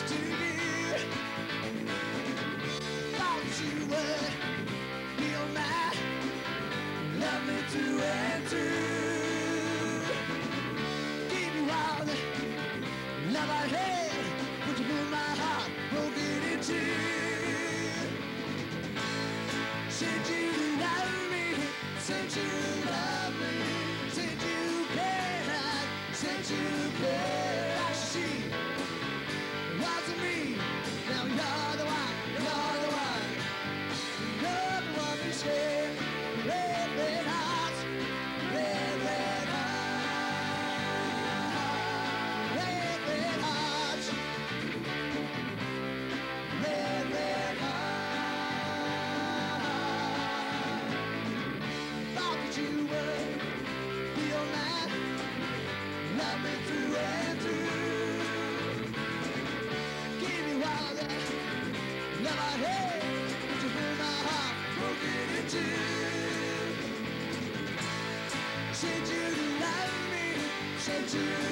to. Thought you would love me through and through. Love you my heart, in two. You? Jesus.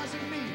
wasn't me.